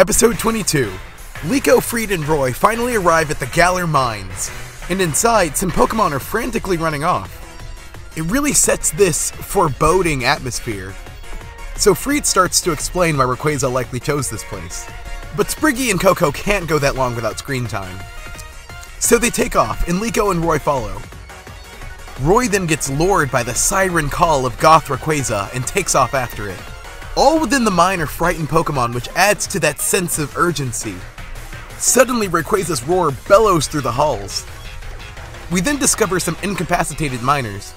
Episode 22 Liko, Freed, and Roy finally arrive at the Galar Mines, and inside, some Pokemon are frantically running off. It really sets this foreboding atmosphere. So Freed starts to explain why Rayquaza likely chose this place. But Spriggy and Koko can't go that long without screen time. So they take off, and Liko and Roy follow. Roy then gets lured by the siren call of Goth Rayquaza and takes off after it. All within the mine are frightened Pokemon, which adds to that sense of urgency. Suddenly, Rayquaza's roar bellows through the halls. We then discover some incapacitated miners,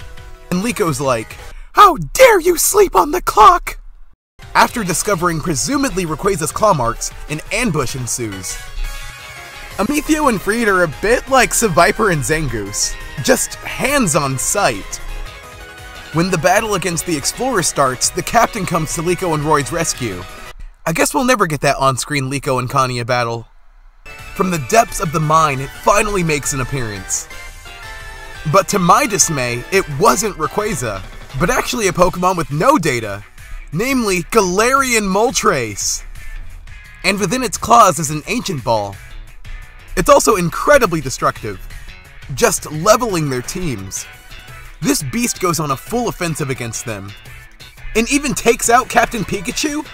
and Liko's like, How dare you sleep on the clock! After discovering presumably Rayquaza's claw marks, an ambush ensues. Amethio and Freed are a bit like Seviper and Zangoose, just hands on sight. When the battle against the Explorer starts, the captain comes to Liko and Roy's rescue. I guess we'll never get that on screen Liko and Kanya battle. From the depths of the mine, it finally makes an appearance. But to my dismay, it wasn't Rayquaza, but actually a Pokemon with no data, namely Galarian Moltres. And within its claws is an Ancient Ball. It's also incredibly destructive, just leveling their teams. This beast goes on a full offensive against them, and even takes out Captain Pikachu?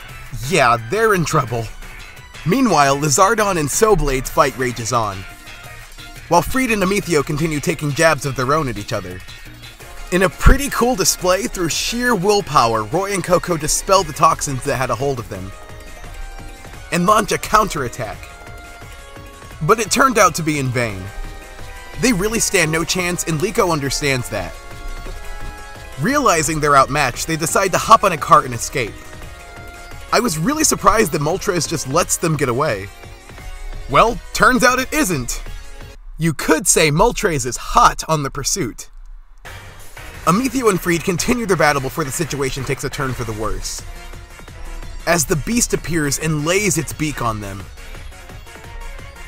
Yeah, they're in trouble. Meanwhile, Lizardon and Soublaze's fight rages on, while Freed and Amethio continue taking jabs of their own at each other. In a pretty cool display, through sheer willpower, Roy and Koko dispel the toxins that had a hold of them, and launch a counterattack. But it turned out to be in vain. They really stand no chance, and Liko understands that. Realizing they're outmatched, they decide to hop on a cart and escape. I was really surprised that Moltres just lets them get away. Well, turns out it isn't. You could say Moltres is hot on the pursuit. Amethio and Freed continue their battle before the situation takes a turn for the worse. As the beast appears and lays its beak on them,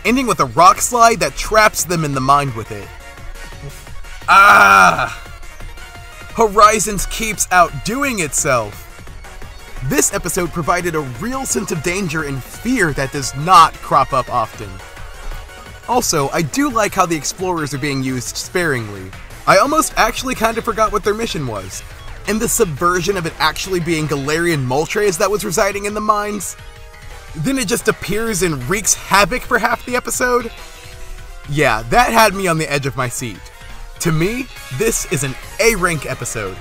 ending with a rock slide that traps them in the mind with it. Ah! Horizons keeps outdoing itself. This episode provided a real sense of danger and fear that does not crop up often. Also, I do like how the explorers are being used sparingly. I almost actually kind of forgot what their mission was. And the subversion of it actually being Galarian Moltres that was residing in the mines? Then it just appears and wreaks havoc for half the episode? Yeah, that had me on the edge of my seat. To me, this is an A rank episode.